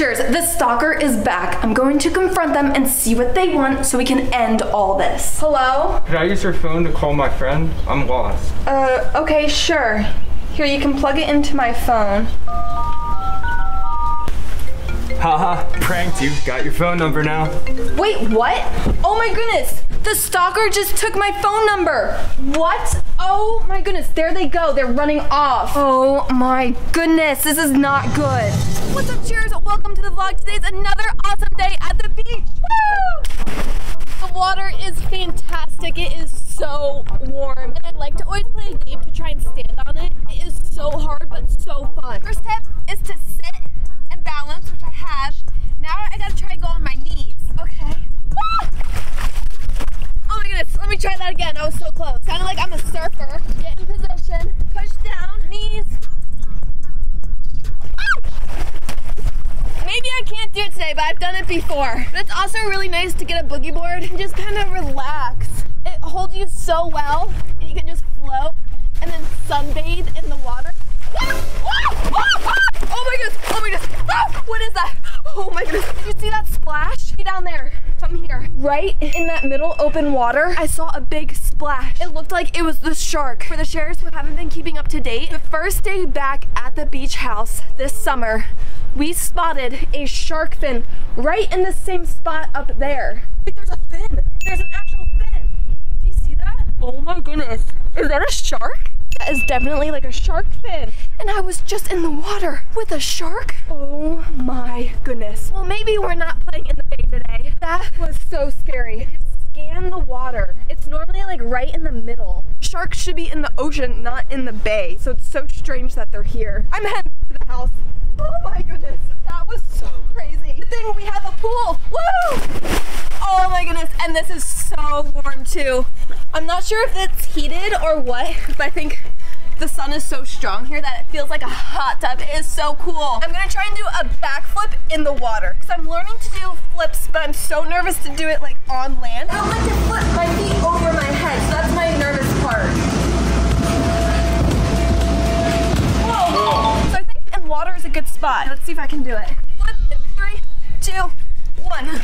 Sharers, the stalker is back. I'm going to confront them and see what they want so we can end all this. Hello? Could I use your phone to call my friend? I'm lost. Uh, okay, sure. Here, you can plug it into my phone. Haha, pranked you. Got your phone number now. Wait, what? Oh my goodness! The stalker just took my phone number! What? Oh my goodness, there they go. They're running off. Oh my goodness, this is not good. What's up, sharers? Welcome to the vlog. Today's another awesome day at the beach. Woo! The water is fantastic. It is so warm. And I like to always play a game to try and stand on it. It is so hard, but so fun. First step is to sit and balance, which I have. Now I gotta try to go on my knees. Okay. Woo! Oh my goodness, let me try that again. I was so close. Sounded like I'm a surfer. Get in position, push down, knees. Maybe I but I've done it before. But it's also really nice to get a boogie board and just kind of relax. It holds you so well, and you can just float and then sunbathe in the water. Oh my goodness, oh my goodness. Ah, what is that? Oh my goodness. Did you see that splash? Down there, from here. Right in that middle open water, I saw a big splash. It looked like it was the shark. For the sharers who haven't been keeping up to date, the first day back at the beach house this summer, we spotted a shark fin right in the same spot up there. Wait, there's a fin. There's an actual fin. Do you see that? Oh my goodness. Is that a shark? That is definitely like a shark fin. And I was just in the water with a shark. Oh my goodness. Well, maybe we're not playing in the bay today. That was so scary. Scan the water. It's normally like right in the middle. Sharks should be in the ocean, not in the bay. So it's so strange that they're here. I'm heading to the house. Oh my goodness. Was so crazy. Good thing we have a pool. Woo! Oh my goodness. And this is so warm too. I'm not sure if it's heated or what, but I think the sun is so strong here that it feels like a hot tub. It is so cool. I'm gonna try and do a backflip in the water because I'm learning to do flips, but I'm so nervous to do it like on land. I don't like to flip my feet over my head, so that's my nervous part. Whoa! So I think in water is a good spot. Let's see if I can do it. Two, one. I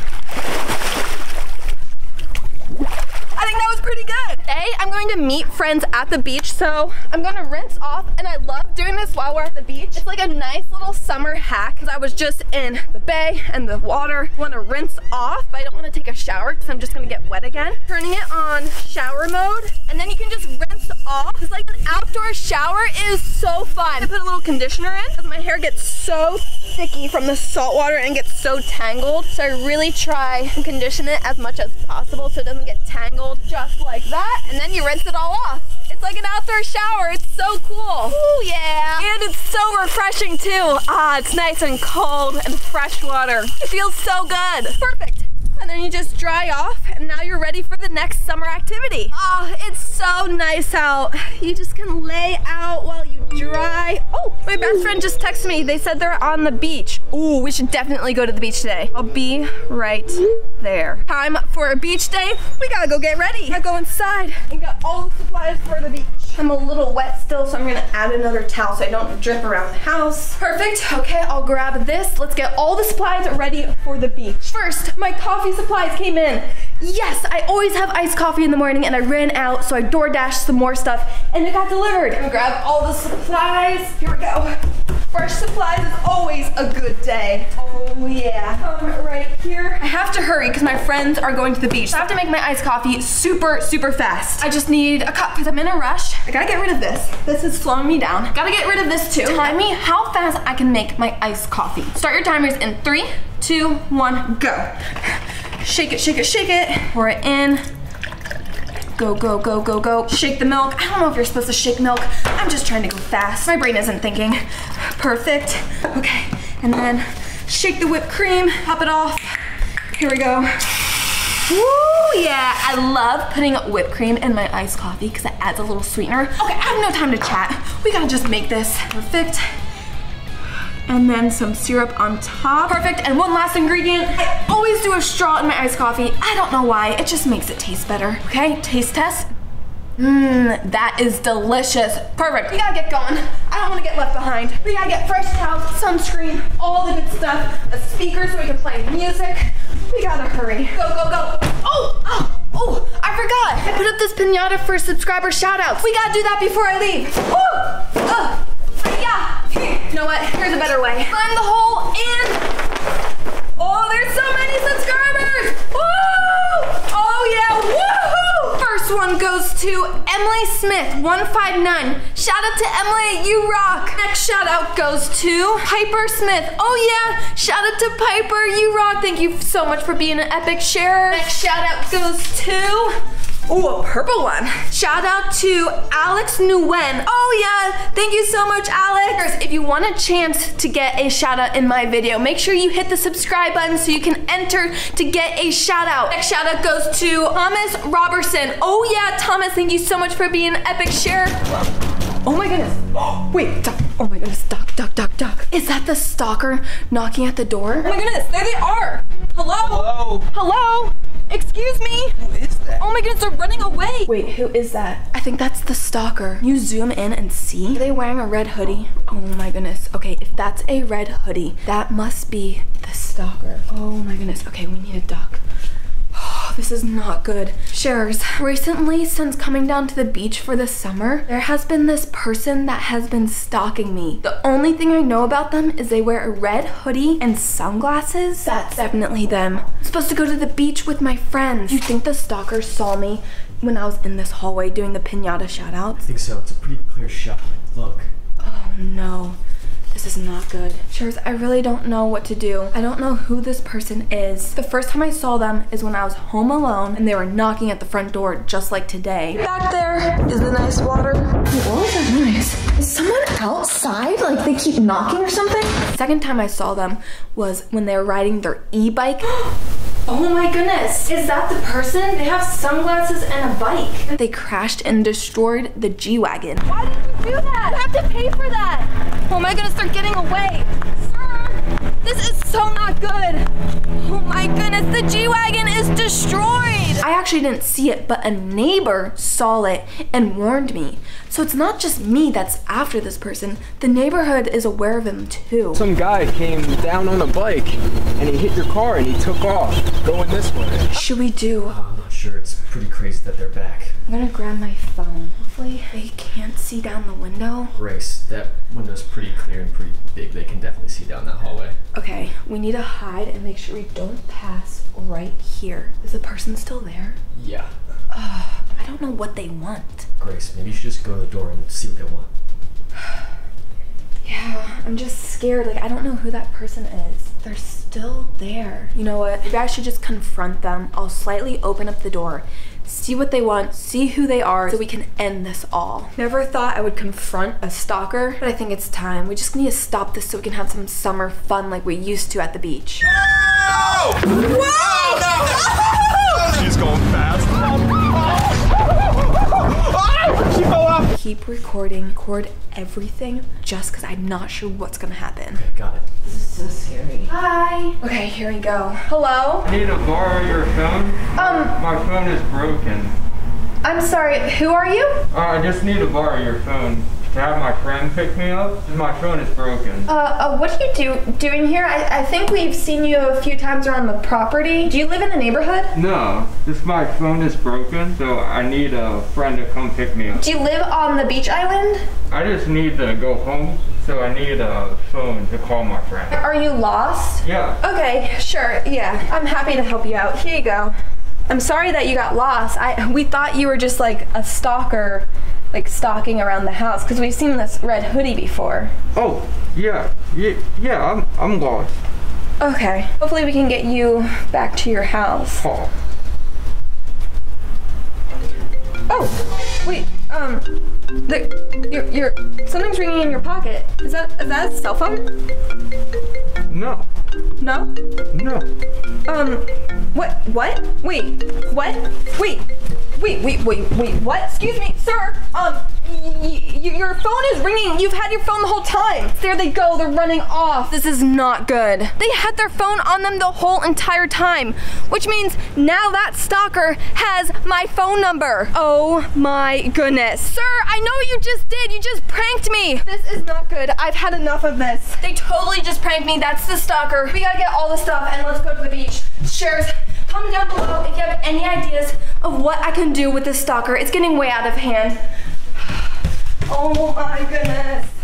think that was pretty good. Today, I'm going to meet friends at the beach, so I'm gonna rinse off, and I love doing this while we're at the beach. It's like a nice little summer hack, because I was just in the bay and the water. I wanna rinse off, but I don't wanna take a shower, because I'm just gonna get wet again. Turning it on shower mode, and then you can just rinse off. It's like an outdoor shower is so fun. I put a little conditioner in, because my hair gets so sticky from the salt water and gets so tangled. So I really try and condition it as much as possible so it doesn't get tangled just like that. And then you rinse it all off. It's like an outdoor shower. It's so cool. Oh yeah. And it's so refreshing too. Ah, it's nice and cold and fresh water. It feels so good. Perfect. And then you just dry off and now you're ready for the next summer activity. Oh, it's so nice out. You just can lay out while you dry. Oh, my best friend just texted me. They said they're on the beach. Ooh, we should definitely go to the beach today. I'll be right there. Time for a beach day. We gotta go get ready. I go inside and got all the supplies for the beach. I'm a little wet still, so I'm gonna add another towel so I don't drip around the house. Perfect, okay, I'll grab this. Let's get all the supplies ready for the beach. First, my coffee supplies came in. Yes, I always have iced coffee in the morning and I ran out, so I door dashed some more stuff and it got delivered. Grab all the supplies. Here we go. Fresh supplies is always a good day. Oh yeah. Come right here. I have to hurry because my friends are going to the beach. So I have to make my iced coffee super, super fast. I just need a cup because I'm in a rush. I gotta get rid of this. This is slowing me down. Gotta get rid of this too. Time me how fast I can make my iced coffee. Start your timers in three, two, one, go. Shake it, shake it, shake it. Pour it in. Go, go, go, go, go. Shake the milk. I don't know if you're supposed to shake milk. I'm just trying to go fast. My brain isn't thinking. Perfect. Okay, and then shake the whipped cream, pop it off. Here we go. Woo, yeah. I love putting whipped cream in my iced coffee because it adds a little sweetener. Okay, I have no time to chat. We gotta just make this perfect and then some syrup on top. Perfect, and one last ingredient. Do a straw in my iced coffee. I don't know why, it just makes it taste better. Okay, taste test. Mmm, that is delicious. Perfect, we gotta get going. I don't want to get left behind. We gotta get fresh towels, sunscreen, all the good stuff, a speaker so we can play music. We gotta hurry. Go, go, go. Oh, oh, oh, I forgot. I put up this pinata for subscriber shoutouts. We gotta do that before I leave. Woo! Uh, yeah. You know what? Here's a better way. Climb the hole and Oh, there's so many subscribers! Woo! Oh yeah, woohoo! First one goes to Emily Smith, 159. Shout out to Emily, you rock. Next shout out goes to Piper Smith. Oh yeah, shout out to Piper, you rock. Thank you so much for being an epic sharer. Next shout out goes to Oh, a purple one. Shout out to Alex Nguyen. Oh yeah, thank you so much, Alex. If you want a chance to get a shout out in my video, make sure you hit the subscribe button so you can enter to get a shout out. Next shout out goes to Thomas Robertson. Oh yeah, Thomas, thank you so much for being an epic share. Oh my goodness. Wait, duck. Oh my goodness, duck, duck, duck, duck. Is that the stalker knocking at the door? Oh my goodness, there they are. Hello? Hello? Hello? Excuse me? Who is that? Oh my goodness, they're running away. Wait, who is that? I think that's the stalker. You zoom in and see? Are they wearing a red hoodie? Oh my goodness. Okay, if that's a red hoodie, that must be the stalker. Oh my goodness. Okay, we need a duck. This is not good. Sharers, recently, since coming down to the beach for the summer, there has been this person that has been stalking me. The only thing I know about them is they wear a red hoodie and sunglasses. That's definitely them. I'm supposed to go to the beach with my friends. You think the stalker saw me when I was in this hallway doing the pinata shout I think so. It's a pretty clear shot. Look. Oh no. This is not good. Sharers, I really don't know what to do. I don't know who this person is. The first time I saw them is when I was home alone and they were knocking at the front door just like today. Back there is the nice water. What was that noise? Is someone outside? Like they keep knocking or something? Second time I saw them was when they were riding their e-bike. Oh my goodness. Is that the person? They have sunglasses and a bike. They crashed and destroyed the G-Wagon. Why did you do that? You have to pay for that. Oh my goodness, they're getting away. Sir, this is so not good. Oh my goodness, the G-Wagon is destroyed. I actually didn't see it, but a neighbor saw it and warned me. So it's not just me that's after this person. The neighborhood is aware of him too. Some guy came down on a bike and he hit your car and he took off going this way. Should we do? Sure. It's pretty crazy that they're back. I'm gonna grab my phone. Hopefully they can't see down the window. Grace, that window's pretty clear and pretty big. They can definitely see down that hallway. Okay, we need to hide and make sure we don't pass right here. Is the person still there? Yeah. I don't know what they want. Grace, maybe you should just go to the door and see what they want. Yeah, I'm just scared. Like, I don't know who that person is. They're still there. You know what? Maybe I should just confront them. I'll slightly open up the door, see what they want, see who they are, so we can end this all. Never thought I would confront a stalker, but I think it's time. We just need to stop this so we can have some summer fun like we used to at the beach. She's recording, record everything, just because I'm not sure what's gonna happen. Okay, got it. This is so scary. Hi. Okay, here we go. Hello? I need to borrow your phone. Um, My phone is broken. I'm sorry, who are you? Uh, I just need to borrow your phone to have my friend pick me up. My phone is broken. Uh, uh, what are you do doing here? I, I think we've seen you a few times around the property. Do you live in the neighborhood? No, just my phone is broken, so I need a friend to come pick me up. Do you live on the beach island? I just need to go home, so I need a phone to call my friend. Are you lost? Yeah. Okay, sure, yeah. I'm happy to help you out. Here you go. I'm sorry that you got lost. I we thought you were just like a stalker, like stalking around the house because we've seen this red hoodie before. Oh, yeah, yeah, yeah. I'm I'm lost. Okay. Hopefully we can get you back to your house. Oh, Oh, wait. Um, the, your your something's ringing in your pocket. Is that is that a cell phone? no, No? No. Um, what, what? Wait, what? Wait, wait, wait, wait, wait, what? Excuse me, sir, um, your phone is ringing. You've had your phone the whole time. There they go, they're running off. This is not good. They had their phone on them the whole entire time, which means now that stalker has my phone number. Oh my goodness. Sir, I know what you just did. You just pranked me. This is not good. I've had enough of this. They totally just pranked me. That's the stalker soccer. We gotta get all the stuff and let's go to the beach. Sharers, comment down below if you have any ideas of what I can do with this stalker. It's getting way out of hand. Oh my goodness.